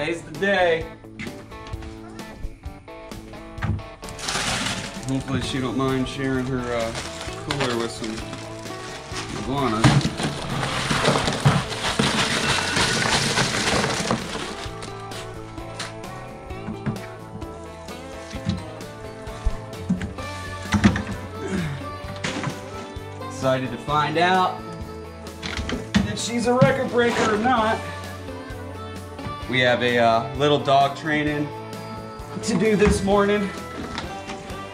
Today's the day. Hopefully she don't mind sharing her uh, cooler with some iguanas. Excited to find out if she's a record breaker or not. We have a uh, little dog training to do this morning.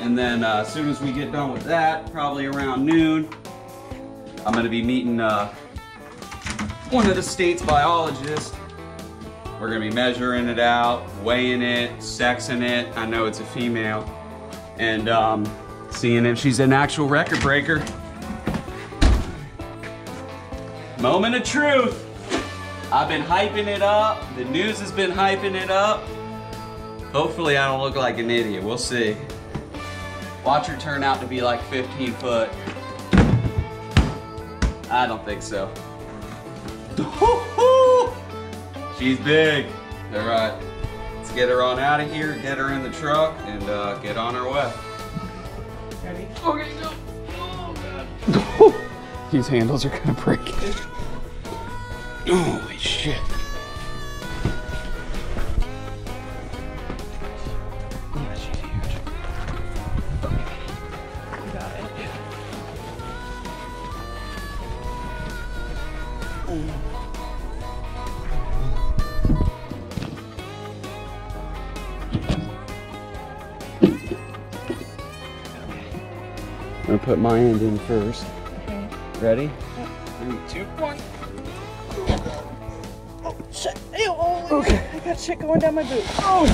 And then uh, as soon as we get done with that, probably around noon, I'm gonna be meeting uh, one of the state's biologists. We're gonna be measuring it out, weighing it, sexing it. I know it's a female. And um, seeing if she's an actual record breaker. Moment of truth. I've been hyping it up. The news has been hyping it up. Hopefully I don't look like an idiot. We'll see. Watch her turn out to be like 15 foot. I don't think so. She's big. All right. Let's get her on out of here, get her in the truck, and uh, get on our way. Ready? Okay, go. Oh, God. These handles are gonna break. Holy shit. Yeah, she's huge. You got it. I'm gonna put my end in first. Okay. Ready? Three, two, one. Oh, shit. Ew, oh, okay. I got shit going down my boot. Oh.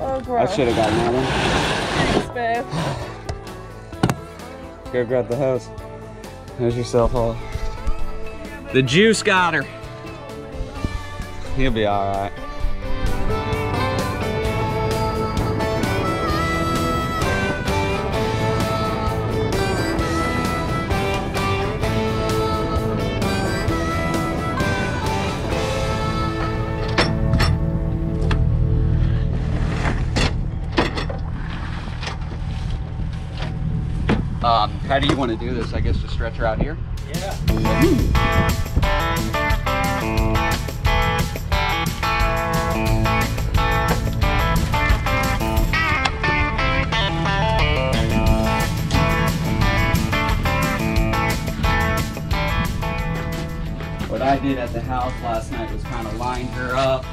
Oh, I should have gotten that one. Thanks, babe. Go grab the hose. Hose yourself off. The juice got her. He'll be alright. Um, how do you want to do this? I guess just stretch her out here. Yeah. What I did at the house last night was kind of line her up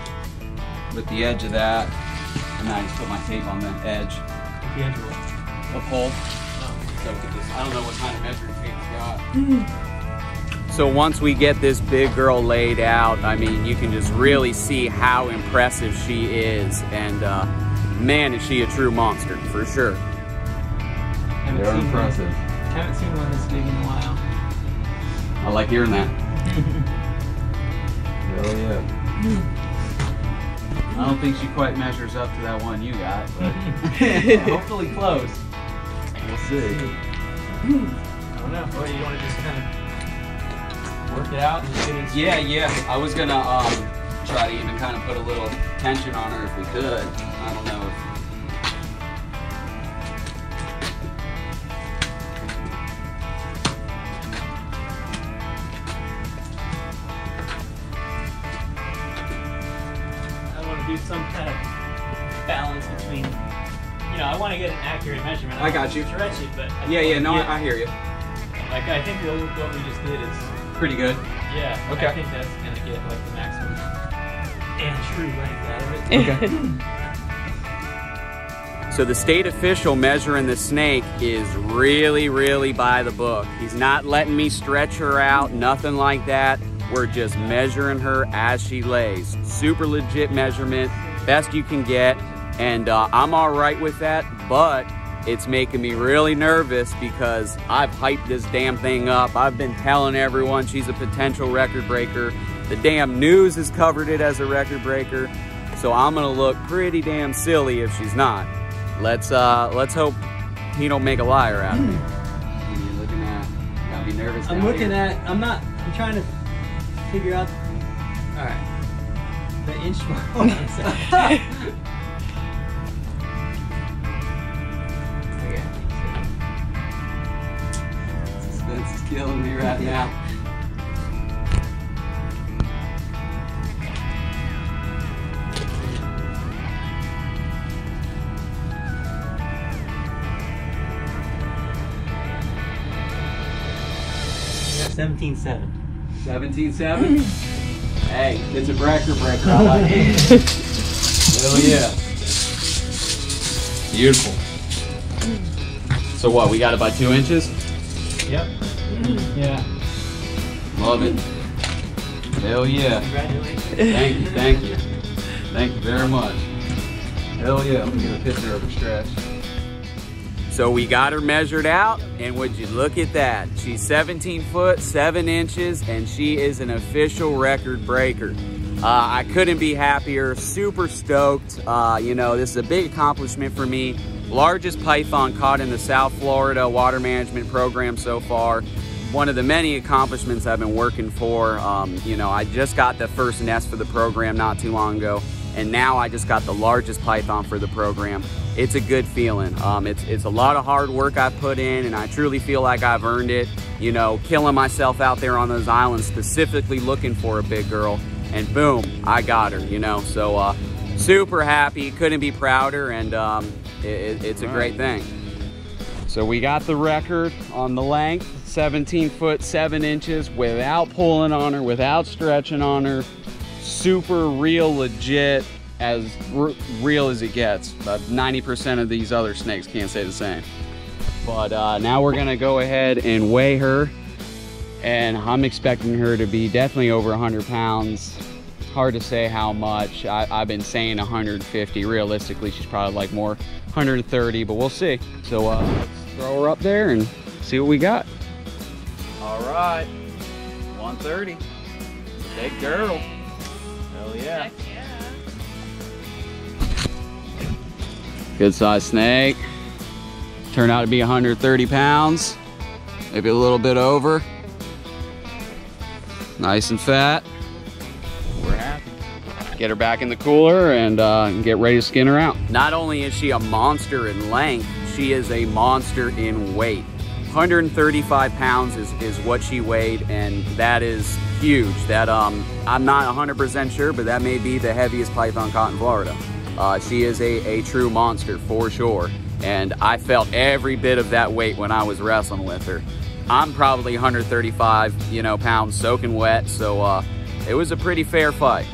with the edge of that, and I just put my tape on the edge, the pole. So just, I don't know what kind of measuring tape it's got. So once we get this big girl laid out, I mean, you can just really see how impressive she is, and uh, man, is she a true monster for sure. Haven't They're impressive. One, haven't seen one this big in a while. I like hearing that. Hell yeah. I don't think she quite measures up to that one you got, but hopefully close. We'll see. I don't know. Or you want to just kind of work it out and just get it Yeah, yeah. I was gonna um, try to even kind of put a little tension on her if we could. I don't know if. I want to do some kind of balance between, you know, I want to get an accurate measurement. I don't got you. Stretch it, but I Yeah, yeah. No, get- I, I hear you. like I think what, what we just did is, Pretty good. yeah. Okay. I think that's gonna get like the maximum and true length out of it. Okay. So the state official measuring the snake is really, really by the book. He's not letting me stretch her out, nothing like that. We're just measuring her as she lays. Super legit measurement, best you can get. And uh, I'm all right with that, but it's making me really nervous because I've hyped this damn thing up. I've been telling everyone she's a potential record breaker. The damn news has covered it as a record breaker. So I'm gonna look pretty damn silly if she's not. Let's uh let's hope he don't make a liar out of me. What are you looking at? Gotta be nervous. I'm looking here. at. I'm not. I'm trying to figure out. Alright. The inch mark. killing me right now. Seventeen seven. 17.7? hey, it's a breaker breaker. I like it. Hell yeah. Beautiful. So what, we got it by two inches? Yep. Yeah. Love it. Hell yeah. Congratulations. Thank you, thank you. Thank you very much. Hell yeah. Let me get a picture of her stretch. So we got her measured out, and would you look at that? She's 17 foot, 7 inches, and she is an official record breaker. Uh, I couldn't be happier, super stoked. Uh, you know, this is a big accomplishment for me. Largest python caught in the South Florida water management program so far. One of the many accomplishments I've been working for. Um, you know, I just got the first nest for the program not too long ago, and now I just got the largest python for the program. It's a good feeling. Um, it's, it's a lot of hard work I've put in, and I truly feel like I've earned it. You know, killing myself out there on those islands, specifically looking for a big girl, and boom, I got her, you know. So, uh, super happy, couldn't be prouder, and um, it, it's a great thing. So we got the record on the length, 17 foot 7 inches, without pulling on her, without stretching on her. Super real, legit, as real as it gets. About 90% of these other snakes can't say the same. But uh, now we're gonna go ahead and weigh her, and I'm expecting her to be definitely over 100 pounds. Hard to say how much. I, I've been saying 150. Realistically, she's probably like more 130, but we'll see. So uh, let's throw her up there and see what we got. All right, 130. Big girl. Hell yeah. Good size snake. Turned out to be 130 pounds, maybe a little bit over. Nice and fat. We're happy. Get her back in the cooler and uh, get ready to skin her out. Not only is she a monster in length, she is a monster in weight. 135 pounds is, is what she weighed, and that is huge. That um, I'm not 100% sure, but that may be the heaviest python caught in Florida. Uh, she is a, a true monster for sure. And I felt every bit of that weight when I was wrestling with her. I'm probably 135, you know, pounds soaking wet, so uh, it was a pretty fair fight.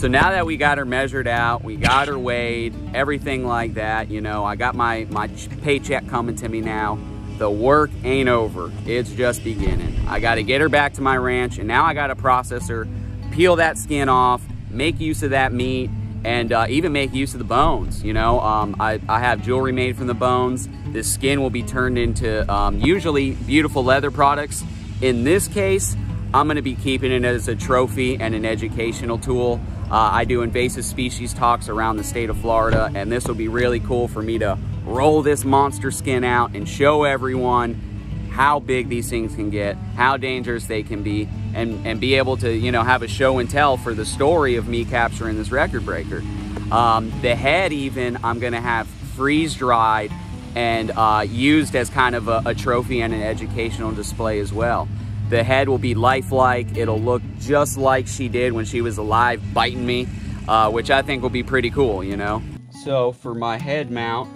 So now that we got her measured out, we got her weighed, everything like that, you know, I got my, my paycheck coming to me now. The work ain't over. It's just beginning. I got to get her back to my ranch, and now I got to process her, peel that skin off, make use of that meat, and uh, even make use of the bones. You know, um, I, I have jewelry made from the bones. The skin will be turned into um, usually beautiful leather products. In this case, I'm gonna be keeping it as a trophy and an educational tool. Uh, I do invasive species talks around the state of Florida, and this will be really cool for me to roll this monster skin out and show everyone how big these things can get, how dangerous they can be, and, and be able to, you know, have a show and tell for the story of me capturing this record breaker. Um, the head even, I'm gonna have freeze dried and uh, used as kind of a, a trophy and an educational display as well. The head will be lifelike. It'll look just like she did when she was alive biting me, uh, which I think will be pretty cool, you know? So for my head mount,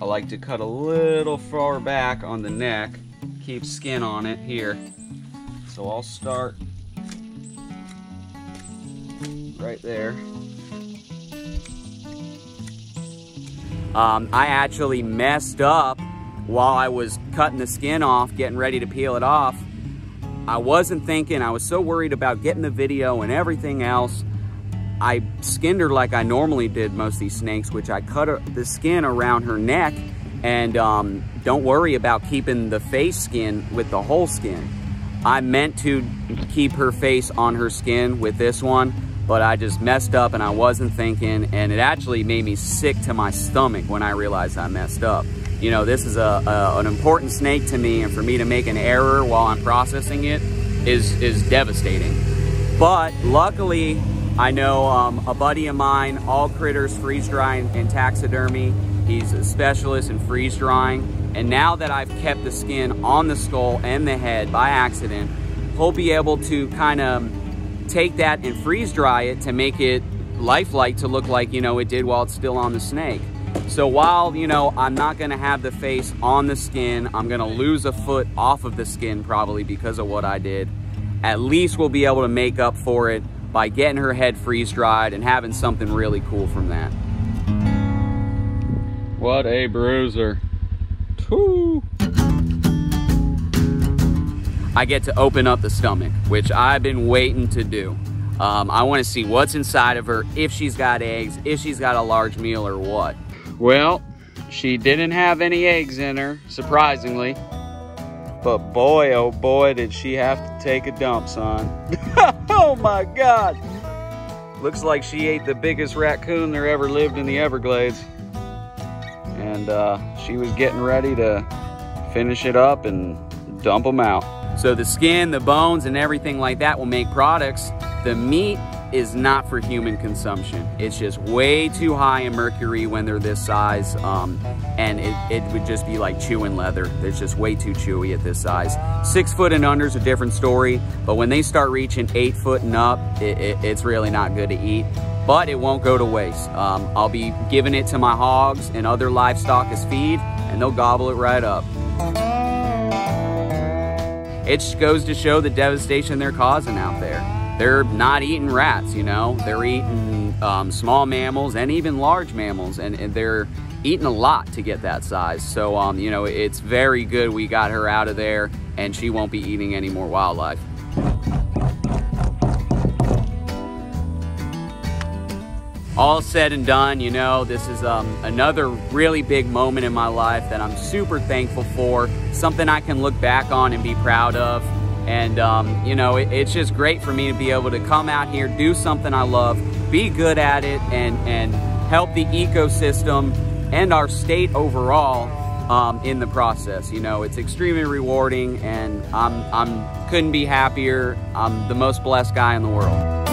I like to cut a little far back on the neck, keep skin on it here. So I'll start right there. Um, I actually messed up while I was cutting the skin off, getting ready to peel it off. I wasn't thinking, I was so worried about getting the video and everything else. I skinned her like I normally did most of these snakes, which I cut her, the skin around her neck and um, don't worry about keeping the face skin with the whole skin. I meant to keep her face on her skin with this one, but I just messed up and I wasn't thinking, and it actually made me sick to my stomach when I realized I messed up. You know, this is a, a an important snake to me, and for me to make an error while I'm processing it is, is devastating. But luckily, I know um, a buddy of mine, All Critters Freeze Drying and Taxidermy. He's a specialist in freeze drying. And now that I've kept the skin on the skull and the head by accident, he'll be able to kind of take that and freeze dry it to make it lifelike to look like, you know, it did while it's still on the snake. So while, you know, I'm not gonna have the face on the skin, I'm gonna lose a foot off of the skin probably because of what I did, at least we'll be able to make up for it by getting her head freeze dried and having something really cool from that. What a bruiser. Woo. I get to open up the stomach, which I've been waiting to do. Um, I want to see what's inside of her, if she's got eggs, if she's got a large meal or what. Well, she didn't have any eggs in her, surprisingly. But boy, oh boy, did she have to take a dump, son. oh my God. Looks like she ate the biggest raccoon there ever lived in the Everglades. And uh, she was getting ready to finish it up and dump them out. So the skin, the bones, and everything like that will make products. The meat is not for human consumption. It's just way too high in mercury when they're this size. Um, and it, it would just be like chewing leather. It's just way too chewy at this size. Six foot and under is a different story, but when they start reaching eight foot and up, it, it, it's really not good to eat but it won't go to waste. Um, I'll be giving it to my hogs and other livestock as feed, and they'll gobble it right up. It goes to show the devastation they're causing out there they're not eating rats, you know, they're eating um, small mammals and even large mammals, and, and, they're eating a lot to get that size. So, um, you know, it's very good we got her out of there and she won't be eating any more wildlife. All said and done, you know, this is um, another really big moment in my life that I'm super thankful for, something I can look back on and be proud of. And, um, you know, it, it's just great for me to be able to come out here, do something I love, be good at it, and, and help the ecosystem and our state overall um, in the process. You know, it's extremely rewarding, and I'm, I'm couldn't be happier. I'm the most blessed guy in the world.